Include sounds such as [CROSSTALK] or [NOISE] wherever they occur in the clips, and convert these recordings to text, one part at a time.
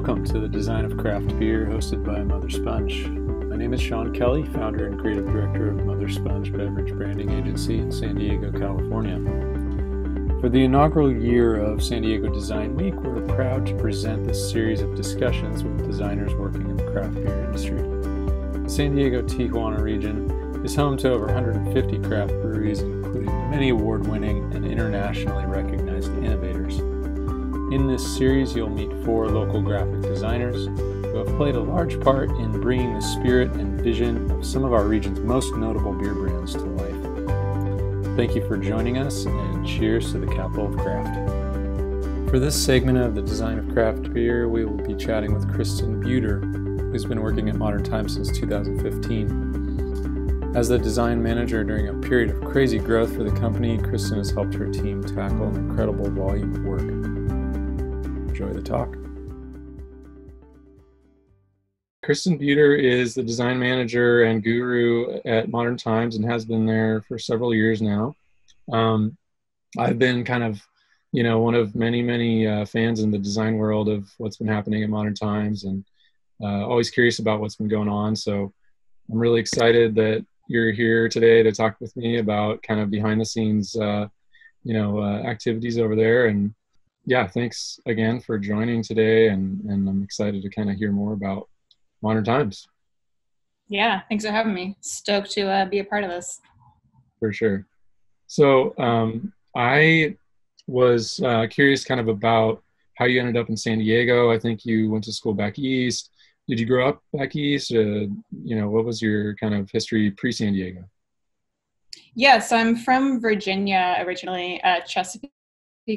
Welcome to the Design of Craft Beer hosted by Mother Sponge. My name is Sean Kelley, founder and creative director of Mother Sponge Beverage Branding Agency in San Diego, California. For the inaugural year of San Diego Design Week, we're proud to present this series of discussions with designers working in the craft beer industry. The San Diego Tijuana region is home to over 150 craft breweries, including many award winning and internationally recognized innovators. In this series, you'll meet four local graphic designers who have played a large part in bringing the spirit and vision of some of our region's most notable beer brands to life. Thank you for joining us, and cheers to the capital of craft. For this segment of the Design of Craft Beer, we will be chatting with Kristen Beauter, who's been working at Modern Times since 2015. As the design manager during a period of crazy growth for the company, Kristen has helped her team tackle an incredible volume of work. Enjoy the talk. Kristen Beauter is the design manager and guru at Modern Times and has been there for several years now. Um, I've been kind of, you know, one of many, many uh, fans in the design world of what's been happening at Modern Times and uh, always curious about what's been going on. So I'm really excited that you're here today to talk with me about kind of behind the scenes, uh, you know, uh, activities over there. And yeah, thanks again for joining today. And, and I'm excited to kind of hear more about modern times. Yeah, thanks for having me. Stoked to uh, be a part of this. For sure. So um, I was uh, curious kind of about how you ended up in San Diego. I think you went to school back east. Did you grow up back east? Uh, you know, what was your kind of history pre San Diego? Yeah, so I'm from Virginia originally, uh, Chesapeake,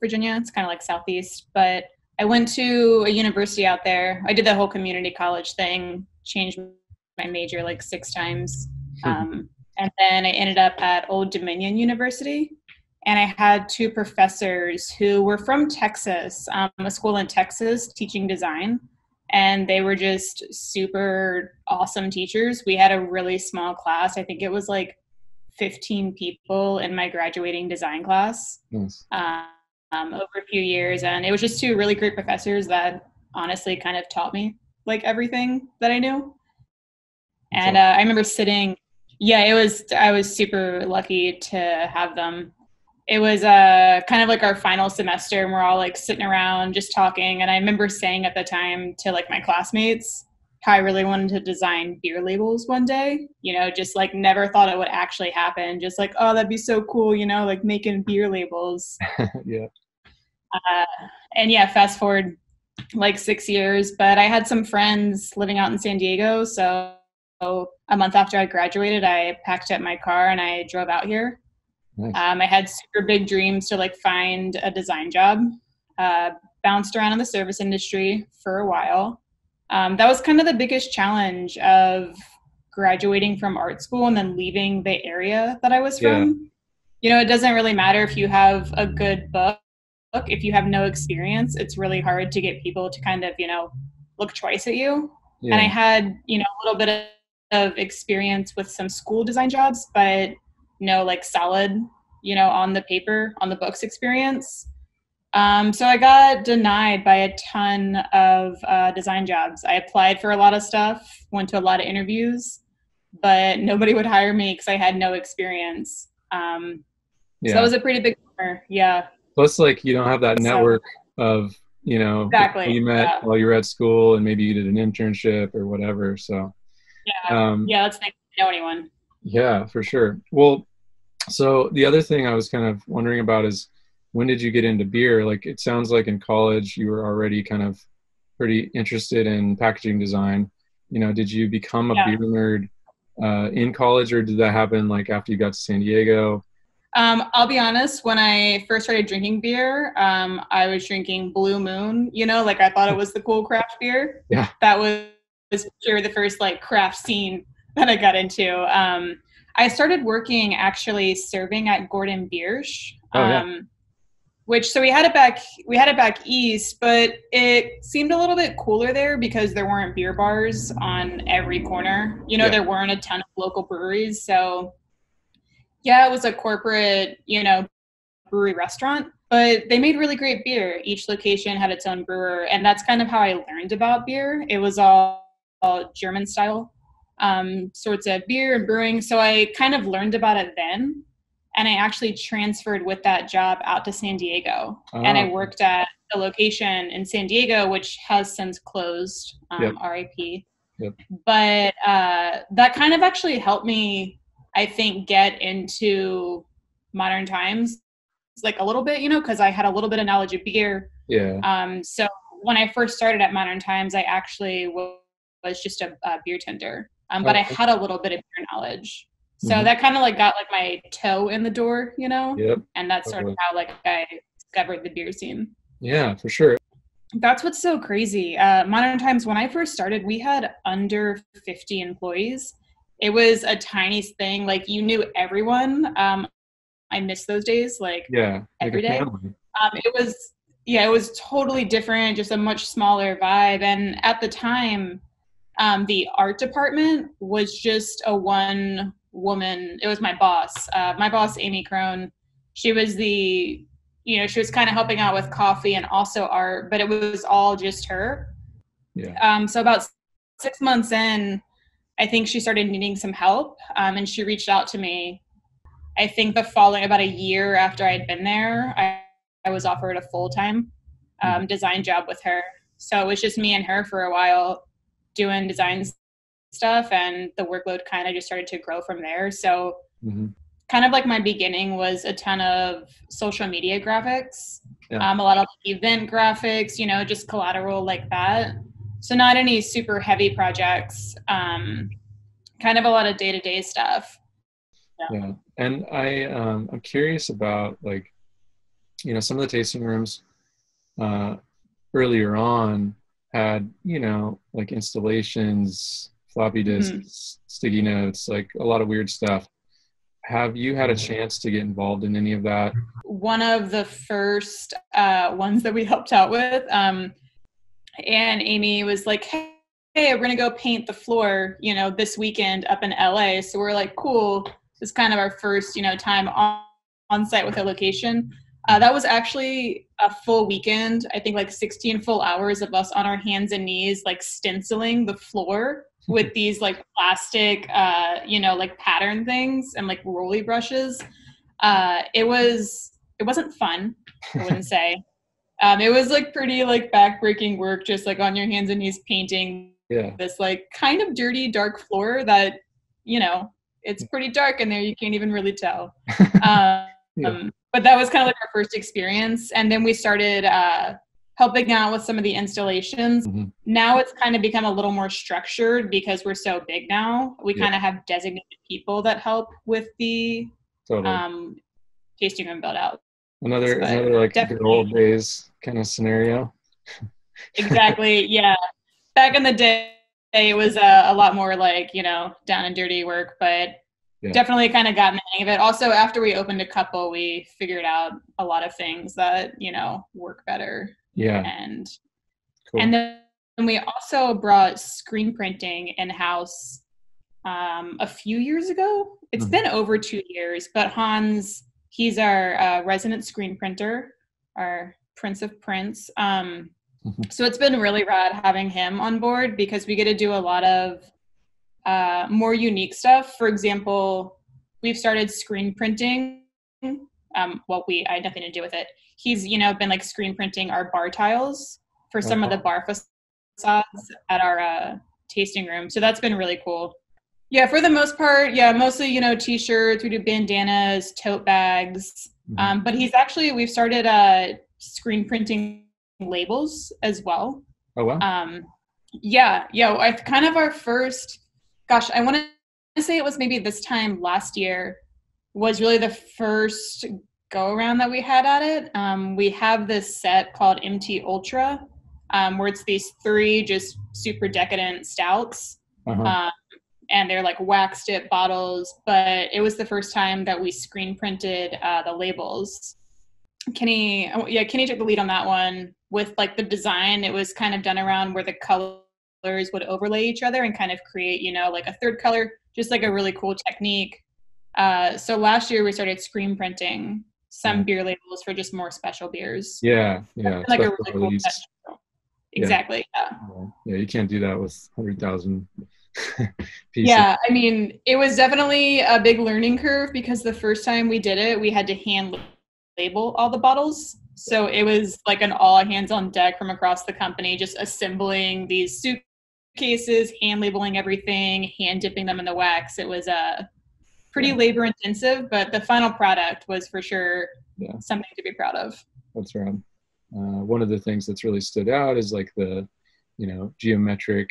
Virginia. It's kind of like southeast, but I went to a university out there. I did the whole community college thing, changed my major like six times. Hmm. Um, and then I ended up at Old Dominion University. And I had two professors who were from Texas, um, a school in Texas teaching design. And they were just super awesome teachers. We had a really small class. I think it was like 15 people in my graduating design class. Nice. Um, um, over a few years. And it was just two really great professors that honestly kind of taught me like everything that I knew. And uh, I remember sitting, yeah, it was, I was super lucky to have them. It was uh, kind of like our final semester, and we're all like sitting around just talking. And I remember saying at the time to like my classmates, how I really wanted to design beer labels one day. You know, just like never thought it would actually happen. Just like, oh, that'd be so cool, you know, like making beer labels. [LAUGHS] yeah. Uh, and yeah, fast forward like six years, but I had some friends living out in San Diego. So a month after I graduated, I packed up my car and I drove out here. Nice. Um, I had super big dreams to like find a design job. Uh, bounced around in the service industry for a while. Um, that was kind of the biggest challenge of graduating from art school and then leaving the area that I was from. Yeah. You know, it doesn't really matter if you have a good book look if you have no experience it's really hard to get people to kind of you know look twice at you. Yeah. and i had you know a little bit of experience with some school design jobs but no like solid you know on the paper on the books experience. Um, so i got denied by a ton of uh, design jobs. I applied for a lot of stuff went to a lot of interviews but nobody would hire me because i had no experience. Um, yeah. so that was a pretty big bummer. Yeah Plus, like you don't have that network so, of you know exactly you met yeah. while you were at school, and maybe you did an internship or whatever. So yeah, um, yeah, let's think know anyone. Yeah, for sure. Well, so the other thing I was kind of wondering about is when did you get into beer? Like it sounds like in college you were already kind of pretty interested in packaging design. You know, did you become a yeah. beer nerd uh, in college, or did that happen like after you got to San Diego? Um, I'll be honest, when I first started drinking beer, um, I was drinking Blue Moon, you know, like I thought it was the cool craft beer. Yeah. That was, was sure the first like craft scene [LAUGHS] that I got into. Um, I started working actually serving at Gordon Biersch. Oh, yeah. Um, which so we had it back we had it back east but it seemed a little bit cooler there because there weren't beer bars on every corner you know yeah. there weren't a ton of local breweries so yeah, it was a corporate, you know, brewery restaurant. but they made really great beer. Each location had its own brewer, and that's kind of how I learned about beer. It was all, all German style um, sorts of beer and brewing. So I kind of learned about it then. And I actually transferred with that job out to San Diego. Oh. And I oh. worked at a location in San Diego, which has since closed, um, yep. RIP. Yep. But uh, that kind of actually helped me, I think, get into modern times like a little bit, you know, because I had a little bit of knowledge of beer. Yeah. Um, so when I first started at Modern Times, I actually was just a, a beer tender um, but okay. I had a little bit of beer knowledge. So mm-hmm. that kind of like got like my toe in the door, you know? Yep. And that's sort of how like I discovered the beer scene. Yeah, for sure. That's what's so crazy. Uh, Modern Times, when I first started, we had under 50 employees. It was a tiny thing. Like you knew everyone. Um, I miss those days, like yeah, every day. Um, it was yeah, it was totally different, just a much smaller vibe. And at the time, um, the art department was just a one woman. It was my boss, uh, my boss, Amy Crone. She was the, you know, she was kind of helping out with coffee and also art, but it was all just her. Yeah. Um, so about six months in, I think she started needing some help, um, and she reached out to me. I think the following about a year after I'd been there, I, I was offered a full time um, mm-hmm. design job with her. So it was just me and her for a while doing design stuff and the workload kind of just started to grow from there so mm-hmm. kind of like my beginning was a ton of social media graphics yeah. um, a lot of event graphics you know just collateral like that so not any super heavy projects um, kind of a lot of day-to-day stuff yeah, yeah. and i um, i'm curious about like you know some of the tasting rooms uh, earlier on had you know like installations floppy mm-hmm. disks mm-hmm. sticky notes like a lot of weird stuff have you had a chance to get involved in any of that one of the first uh, ones that we helped out with um, and amy was like hey we're gonna go paint the floor you know this weekend up in la so we're like cool it's kind of our first you know time on, on site with a location uh, that was actually a full weekend. I think like 16 full hours of us on our hands and knees, like stenciling the floor [LAUGHS] with these like plastic, uh, you know, like pattern things and like rolly brushes. Uh, it was it wasn't fun. I wouldn't [LAUGHS] say. Um, it was like pretty like backbreaking work, just like on your hands and knees painting yeah. this like kind of dirty, dark floor that you know it's pretty dark in there. You can't even really tell. [LAUGHS] Um, yeah but that was kind of like our first experience and then we started uh, helping out with some of the installations mm-hmm. now it's kind of become a little more structured because we're so big now we yeah. kind of have designated people that help with the totally. um, tasting room build out another but another like the old days kind of scenario [LAUGHS] exactly yeah back in the day it was uh, a lot more like you know down and dirty work but yeah. definitely kind of got in the hang of it. Also, after we opened a couple, we figured out a lot of things that you know work better. Yeah, and cool. and then we also brought screen printing in house um, a few years ago. It's mm-hmm. been over two years, but Hans, he's our uh, resident screen printer, our Prince of Prints. Um, mm-hmm. So it's been really rad having him on board because we get to do a lot of uh, more unique stuff. For example, we've started screen printing. Um, well, we I had nothing to do with it. He's you know been like screen printing our bar tiles for some of the bar facades at our uh, tasting room. So that's been really cool. Yeah, for the most part, yeah, mostly you know t-shirts. We do bandanas, tote bags. Mm-hmm. Um, but he's actually we've started uh, screen printing labels as well. Oh wow. Um, yeah, yeah. I kind of our first gosh, I want to say it was maybe this time last year was really the first go around that we had at it. Um, we have this set called MT Ultra, um, where it's these three just super decadent stouts. Uh-huh. Um, and they're like wax dip bottles, but it was the first time that we screen printed uh, the labels. Kenny, oh, yeah, Kenny took the lead on that one with like the design. It was kind of done around where the colors would overlay each other and kind of create, you know, like a third color, just like a really cool technique. Uh, so last year we started screen printing. some beer labels for just more special beers. Yeah, yeah. like a really cool special. Exactly. Yeah. yeah. Yeah, you can't do that with hundred thousand. [LAUGHS] Yeah, I mean, it was definitely a big learning curve because the first time we did it, we had to hand label all the bottles. So it was like an all hands on deck from across the company, just assembling these suitcases, hand labeling everything, hand dipping them in the wax. It was a uh, pretty labor intensive, but the final product was for sure yeah. something to be proud of. That's right. Uh, one of the things that's really stood out is like the, you know, geometric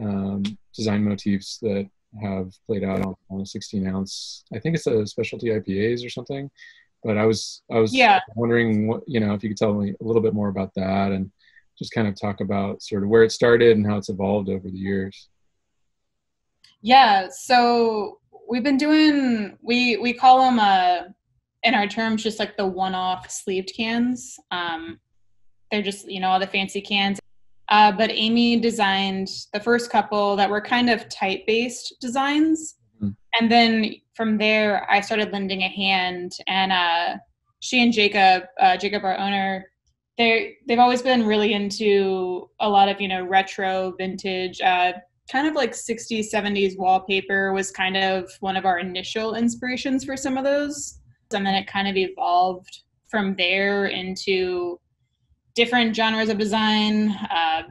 um, design motifs that have played out on, on a 16 ounce. I think it's a specialty IPAs or something. But I was I was yeah. wondering what you know if you could tell me a little bit more about that and just kind of talk about sort of where it started and how it's evolved over the years. Yeah, so we've been doing we we call them uh in our terms just like the one-off sleeved cans. Um, they're just you know all the fancy cans. Uh, but Amy designed the first couple that were kind of type-based designs, mm-hmm. and then from there I started lending a hand. And uh, she and Jacob, uh, Jacob our owner, they they've always been really into a lot of you know retro, vintage. Uh, kind of like 60s 70s wallpaper was kind of one of our initial inspirations for some of those and then it kind of evolved from there into different genres of design uh,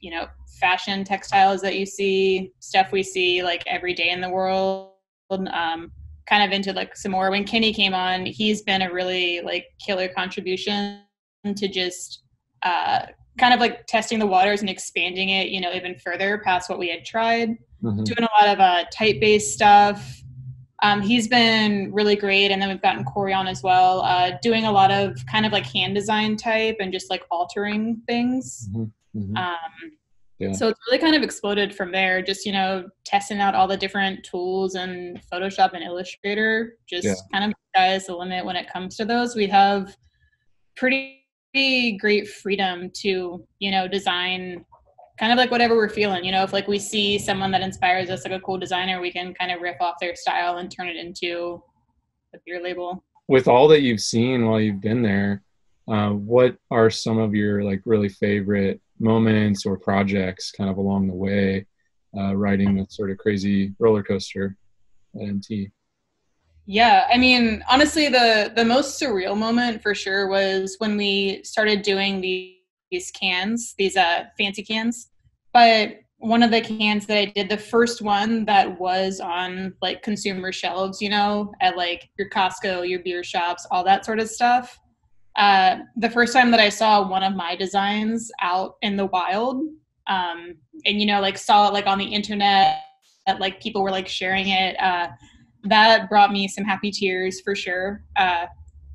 you know fashion textiles that you see stuff we see like every day in the world um, kind of into like some more when kenny came on he's been a really like killer contribution to just uh, kind of like testing the waters and expanding it, you know, even further past what we had tried. Mm-hmm. Doing a lot of uh, type based stuff. Um, he's been really great, and then we've gotten Corey on as well, uh, doing a lot of kind of like hand design type and just like altering things. Mm-hmm. Mm-hmm. Um, yeah. So it's really kind of exploded from there. Just you know, testing out all the different tools and Photoshop and Illustrator. Just yeah. kind of guys the limit when it comes to those. We have pretty great freedom to you know design kind of like whatever we're feeling you know if like we see someone that inspires us like a cool designer we can kind of riff off their style and turn it into a beer label. With all that you've seen while you've been there uh, what are some of your like really favorite moments or projects kind of along the way uh, riding this sort of crazy roller coaster at mt yeah, I mean, honestly, the the most surreal moment for sure was when we started doing these, these cans, these uh, fancy cans. But one of the cans that I did, the first one that was on like consumer shelves, you know, at like your Costco, your beer shops, all that sort of stuff. Uh, the first time that I saw one of my designs out in the wild, um, and you know, like saw it like on the internet, that like people were like sharing it. Uh, that brought me some happy tears for sure. Uh,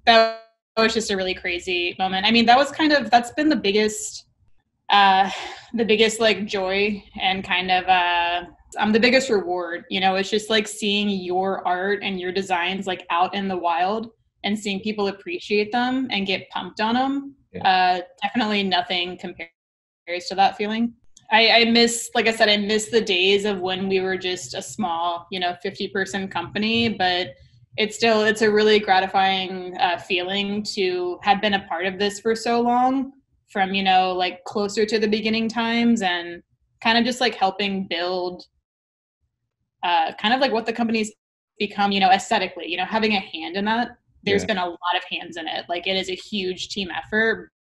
that was just a really crazy moment. I mean, that was kind of that's been the biggest, uh, the biggest like joy and kind of uh, um, the biggest reward. You know, it's just like seeing your art and your designs like out in the wild and seeing people appreciate them and get pumped on them. Yeah. Uh, definitely nothing compares to that feeling. I, I miss, like I said, I miss the days of when we were just a small, you know, 50 person company, but it's still, it's a really gratifying uh, feeling to have been a part of this for so long from, you know, like closer to the beginning times and kind of just like helping build uh, kind of like what the company's become, you know, aesthetically, you know, having a hand in that. There's yeah. been a lot of hands in it. Like it is a huge team effort,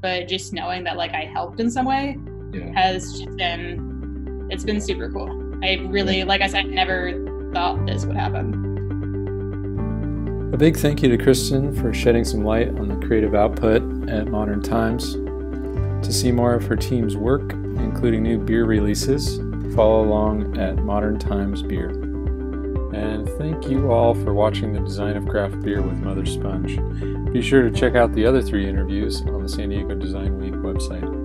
but just knowing that like I helped in some way yeah. has just been it's been super cool. I really, like I said, never thought this would happen. A big thank you to Kristen for shedding some light on the creative output at Modern Times. To see more of her team's work, including new beer releases, follow along at Modern Times Beer. And thank you all for watching the design of craft beer with Mother Sponge. Be sure to check out the other three interviews on the San Diego Design Week website.